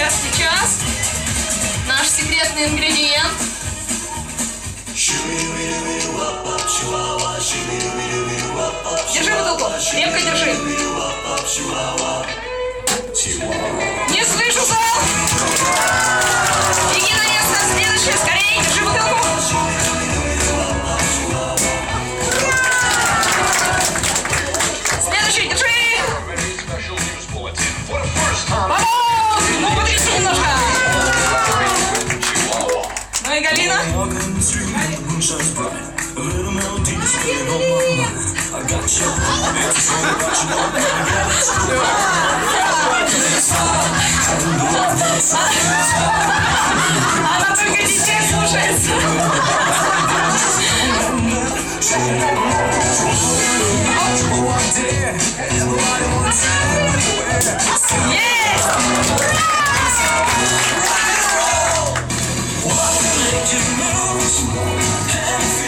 Сейчас, сейчас. Наш секретный ингредиент. Держи бутылку, крепко держи. I walk in the street and the moon bright. A little melody is playing on my mind. I got you, it's a song about you, know I got it. Она только детей слушается. Everybody wants to to lose.